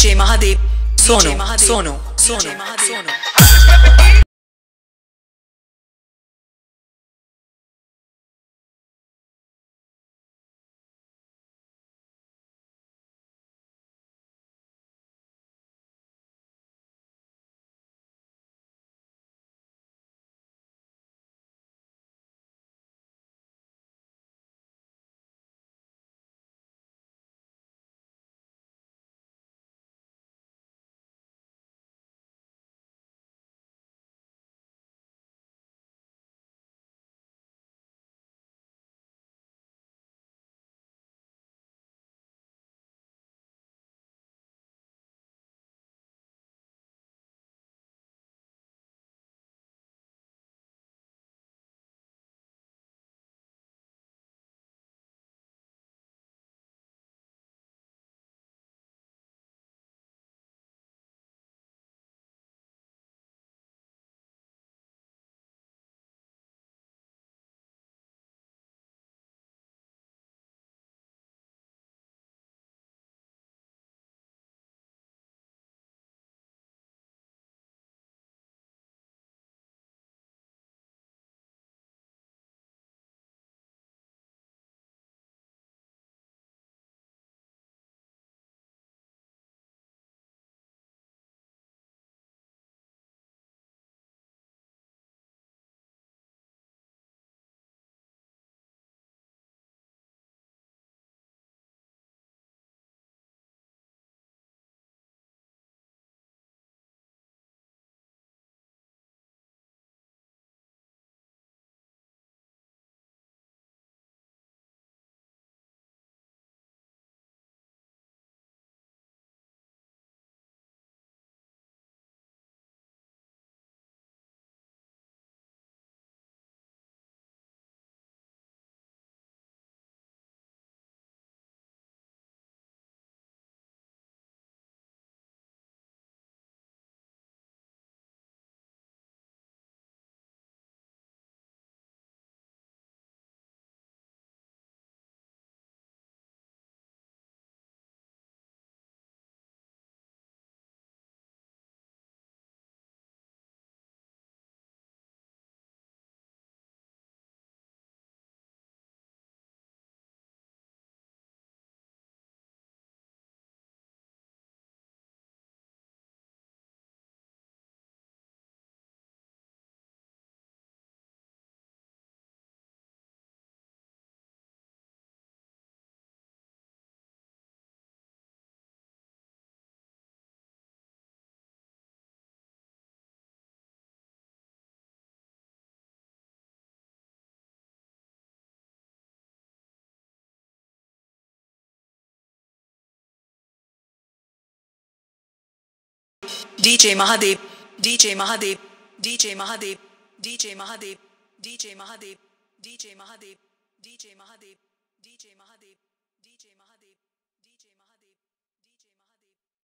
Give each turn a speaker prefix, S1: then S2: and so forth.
S1: DJ Mahadev, Sono, Sono, Sono, Sono. DJ Mahadev DJ Mahadev DJ Mahadev DJ Mahadev DJ Mahadev DJ Mahadev DJ Mahadev DJ Mahadev DJ Mahadev